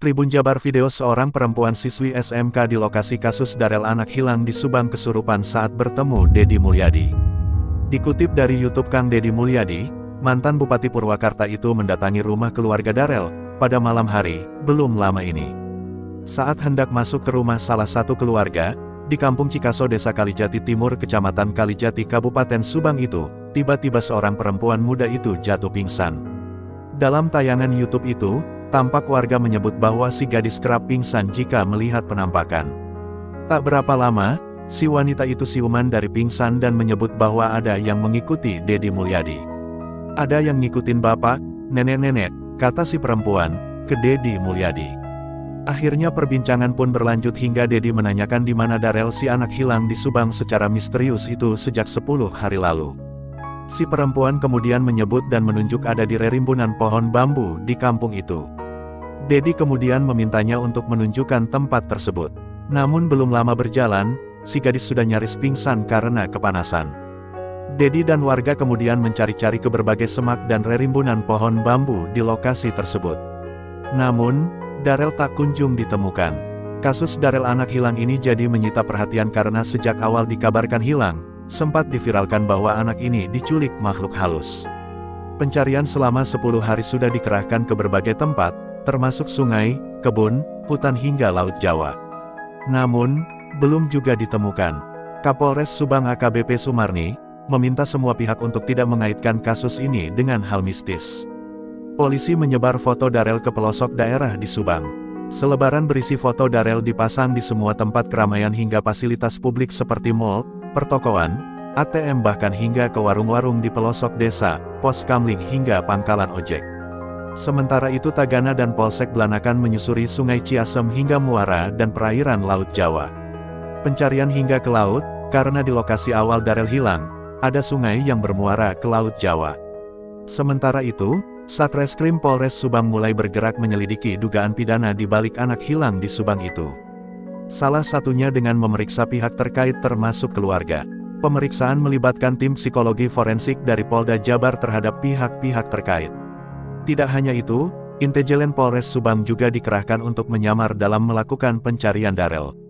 Tribun Jabar video seorang perempuan siswi SMK di lokasi kasus Darel anak hilang di Subang kesurupan saat bertemu Dedi Mulyadi. Dikutip dari YouTube Kang Dedi Mulyadi, mantan Bupati Purwakarta itu mendatangi rumah keluarga Darel pada malam hari, belum lama ini. Saat hendak masuk ke rumah salah satu keluarga, di Kampung Cikaso Desa Kalijati Timur Kecamatan Kalijati Kabupaten Subang itu, tiba-tiba seorang perempuan muda itu jatuh pingsan. Dalam tayangan YouTube itu, Tampak warga menyebut bahwa si gadis kerap pingsan jika melihat penampakan. Tak berapa lama, si wanita itu siuman dari pingsan dan menyebut bahwa ada yang mengikuti Dedi Mulyadi. Ada yang ngikutin bapak, nenek-nenek, kata si perempuan, ke Dedi Mulyadi. Akhirnya perbincangan pun berlanjut hingga Dedi menanyakan di mana Darel si anak hilang di Subang secara misterius itu sejak 10 hari lalu. Si perempuan kemudian menyebut dan menunjuk ada di rerimbunan pohon bambu di kampung itu. Dedi kemudian memintanya untuk menunjukkan tempat tersebut. Namun belum lama berjalan, si gadis sudah nyaris pingsan karena kepanasan. Dedi dan warga kemudian mencari-cari ke berbagai semak dan rerimbunan pohon bambu di lokasi tersebut. Namun, Darel tak kunjung ditemukan. Kasus Darel anak hilang ini jadi menyita perhatian karena sejak awal dikabarkan hilang, sempat diviralkan bahwa anak ini diculik makhluk halus. Pencarian selama 10 hari sudah dikerahkan ke berbagai tempat, termasuk sungai, kebun, hutan hingga Laut Jawa. Namun, belum juga ditemukan. Kapolres Subang AKBP Sumarni, meminta semua pihak untuk tidak mengaitkan kasus ini dengan hal mistis. Polisi menyebar foto Darel ke pelosok daerah di Subang. Selebaran berisi foto Darel dipasang di semua tempat keramaian hingga fasilitas publik seperti mall, pertokoan, ATM bahkan hingga ke warung-warung di pelosok desa, pos kamling hingga pangkalan ojek. Sementara itu Tagana dan Polsek Belanakan menyusuri Sungai Ciasem hingga Muara dan perairan Laut Jawa. Pencarian hingga ke laut, karena di lokasi awal Darel hilang, ada sungai yang bermuara ke Laut Jawa. Sementara itu, Satreskrim Polres Subang mulai bergerak menyelidiki dugaan pidana di balik anak hilang di Subang itu. Salah satunya dengan memeriksa pihak terkait termasuk keluarga. Pemeriksaan melibatkan tim psikologi forensik dari Polda Jabar terhadap pihak-pihak terkait. Tidak hanya itu, intelijen Polres Subang juga dikerahkan untuk menyamar dalam melakukan pencarian Darel.